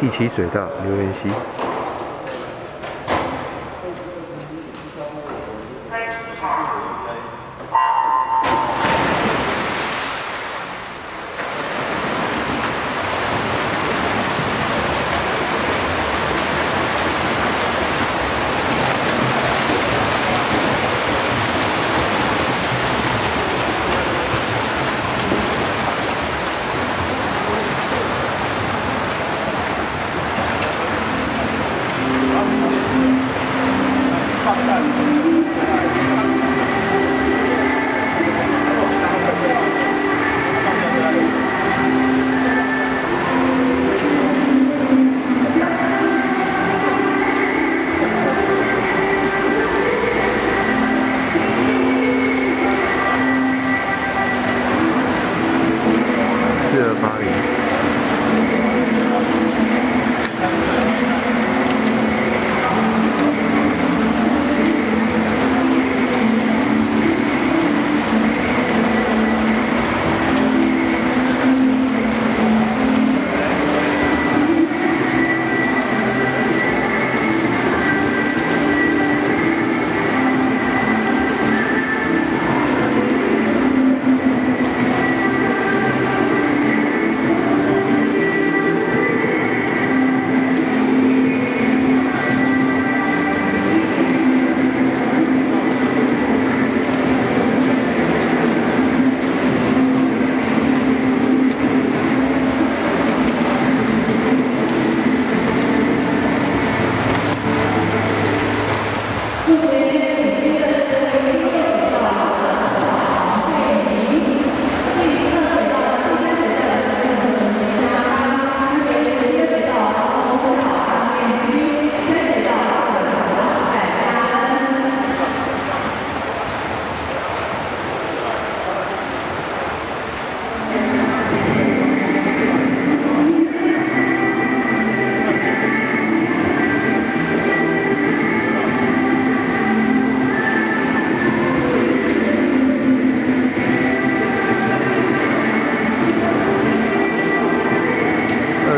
第七水道留言溪。四二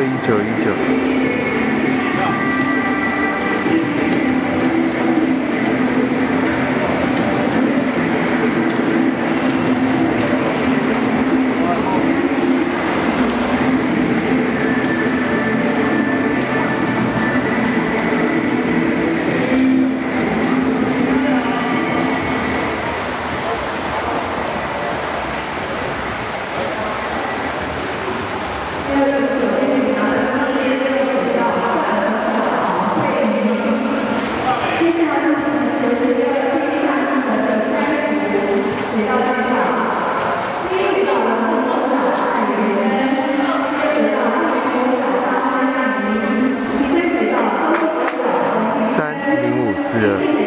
一九一九。Yeah.